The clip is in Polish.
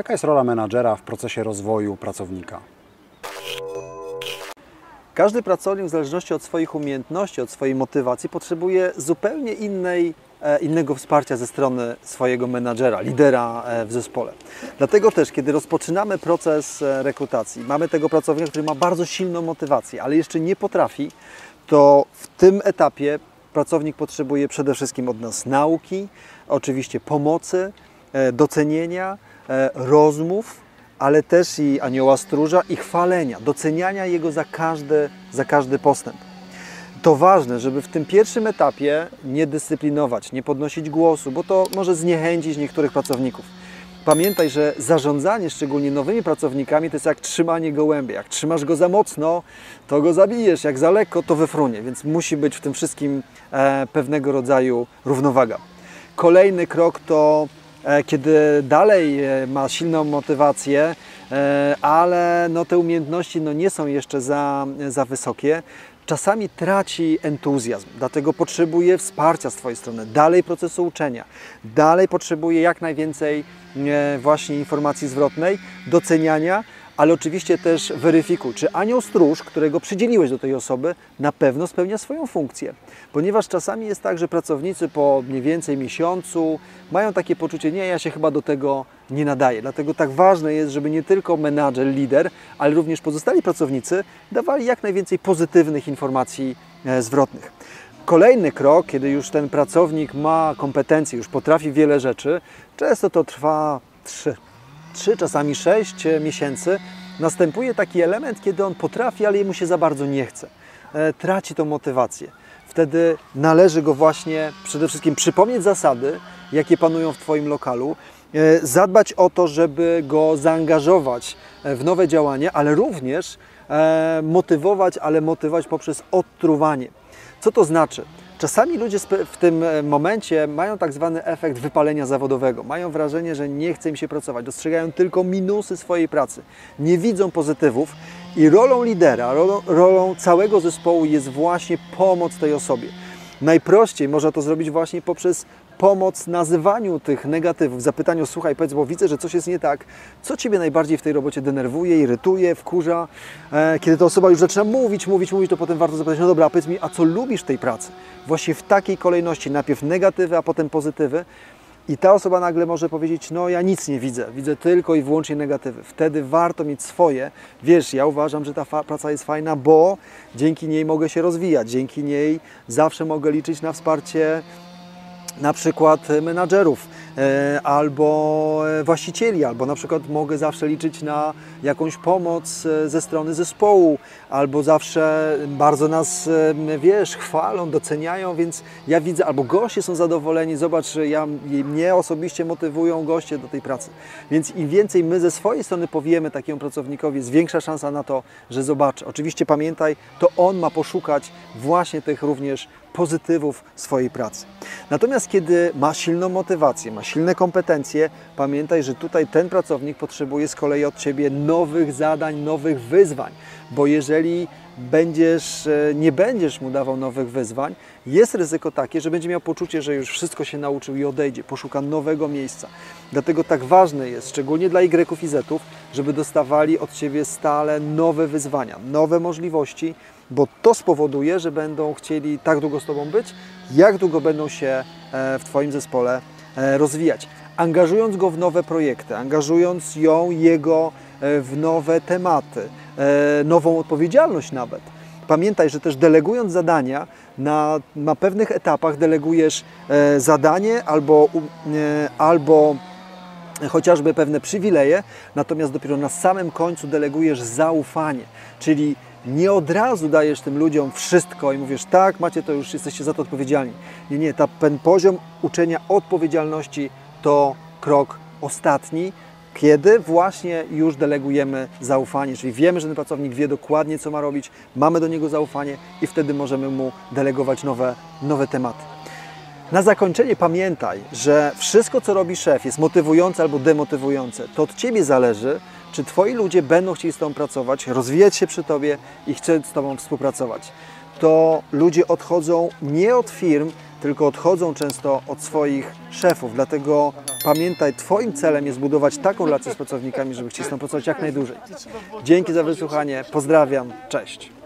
Jaka jest rola menadżera w procesie rozwoju pracownika? Każdy pracownik, w zależności od swoich umiejętności, od swojej motywacji, potrzebuje zupełnie innej, e, innego wsparcia ze strony swojego menadżera, lidera e, w zespole. Dlatego też, kiedy rozpoczynamy proces e, rekrutacji, mamy tego pracownika, który ma bardzo silną motywację, ale jeszcze nie potrafi, to w tym etapie pracownik potrzebuje przede wszystkim od nas nauki, oczywiście pomocy, docenienia, rozmów, ale też i anioła stróża i chwalenia, doceniania jego za każdy, za każdy postęp. To ważne, żeby w tym pierwszym etapie nie dyscyplinować, nie podnosić głosu, bo to może zniechęcić niektórych pracowników. Pamiętaj, że zarządzanie szczególnie nowymi pracownikami to jest jak trzymanie gołębia. Jak trzymasz go za mocno, to go zabijesz, jak za lekko, to wyfrunie, więc musi być w tym wszystkim e, pewnego rodzaju równowaga. Kolejny krok to e, kiedy dalej e, ma silną motywację, e, ale no te umiejętności no nie są jeszcze za, za wysokie, czasami traci entuzjazm, dlatego potrzebuje wsparcia z Twojej strony, dalej procesu uczenia, dalej potrzebuje jak najwięcej e, właśnie informacji zwrotnej, doceniania, ale oczywiście też weryfikuj, czy anioł stróż, którego przydzieliłeś do tej osoby, na pewno spełnia swoją funkcję. Ponieważ czasami jest tak, że pracownicy po mniej więcej miesiącu mają takie poczucie, nie, ja się chyba do tego nie nadaję. Dlatego tak ważne jest, żeby nie tylko menadżer, lider, ale również pozostali pracownicy dawali jak najwięcej pozytywnych informacji e, zwrotnych. Kolejny krok, kiedy już ten pracownik ma kompetencje, już potrafi wiele rzeczy, często to trwa 3, 3 czasami 6 miesięcy, następuje taki element, kiedy on potrafi, ale jemu się za bardzo nie chce. E, traci tą motywację. Wtedy należy go właśnie przede wszystkim przypomnieć zasady, jakie panują w Twoim lokalu, e, zadbać o to, żeby go zaangażować e, w nowe działania, ale również e, motywować, ale motywować poprzez odtruwanie. Co to znaczy? Czasami ludzie w tym e, momencie mają tak zwany efekt wypalenia zawodowego. Mają wrażenie, że nie chce im się pracować, dostrzegają tylko minusy swojej pracy, nie widzą pozytywów i rolą lidera, rolą, rolą całego zespołu jest właśnie pomoc tej osobie. Najprościej można to zrobić właśnie poprzez pomoc nazywaniu tych negatywów, zapytaniu, słuchaj, powiedz, bo widzę, że coś jest nie tak. Co Ciebie najbardziej w tej robocie denerwuje, irytuje, wkurza? E, kiedy ta osoba już zaczyna mówić, mówić, mówić, to potem warto zapytać, no dobra, powiedz mi, a co lubisz w tej pracy? Właśnie w takiej kolejności, najpierw negatywy, a potem pozytywy. I ta osoba nagle może powiedzieć, no ja nic nie widzę, widzę tylko i wyłącznie negatywy. Wtedy warto mieć swoje. Wiesz, ja uważam, że ta praca jest fajna, bo dzięki niej mogę się rozwijać, dzięki niej zawsze mogę liczyć na wsparcie na przykład menadżerów albo e, właścicieli, albo na przykład mogę zawsze liczyć na jakąś pomoc e, ze strony zespołu, albo zawsze bardzo nas, e, wiesz, chwalą, doceniają, więc ja widzę, albo goście są zadowoleni, zobacz, ja, mnie osobiście motywują goście do tej pracy. Więc im więcej my ze swojej strony powiemy takiemu pracownikowi, jest większa szansa na to, że zobaczy. Oczywiście pamiętaj, to on ma poszukać właśnie tych również pozytywów swojej pracy. Natomiast kiedy ma silną motywację, ma silne kompetencje, pamiętaj, że tutaj ten pracownik potrzebuje z kolei od Ciebie nowych zadań, nowych wyzwań, bo jeżeli będziesz, e, nie będziesz mu dawał nowych wyzwań, jest ryzyko takie, że będzie miał poczucie, że już wszystko się nauczył i odejdzie, poszuka nowego miejsca. Dlatego tak ważne jest, szczególnie dla Y i Z-ów, żeby dostawali od Ciebie stale nowe wyzwania, nowe możliwości, bo to spowoduje, że będą chcieli tak długo z Tobą być, jak długo będą się e, w Twoim zespole e, rozwijać. Angażując go w nowe projekty, angażując ją, jego e, w nowe tematy, nową odpowiedzialność nawet. Pamiętaj, że też delegując zadania, na, na pewnych etapach delegujesz zadanie albo, albo chociażby pewne przywileje, natomiast dopiero na samym końcu delegujesz zaufanie, czyli nie od razu dajesz tym ludziom wszystko i mówisz, tak, macie to już, jesteście za to odpowiedzialni. Nie, nie, ta, ten poziom uczenia odpowiedzialności to krok ostatni, kiedy właśnie już delegujemy zaufanie, czyli wiemy, że ten pracownik wie dokładnie, co ma robić, mamy do niego zaufanie i wtedy możemy mu delegować nowe, nowe tematy. Na zakończenie pamiętaj, że wszystko, co robi szef, jest motywujące albo demotywujące. To od Ciebie zależy, czy Twoi ludzie będą chcieli z Tobą pracować, rozwijać się przy Tobie i chcą z Tobą współpracować. To ludzie odchodzą nie od firm, tylko odchodzą często od swoich szefów. Dlatego pamiętaj, Twoim celem jest budować taką relację z pracownikami, żeby chcieli z tą pracować jak najdłużej. Dzięki za wysłuchanie, pozdrawiam, cześć.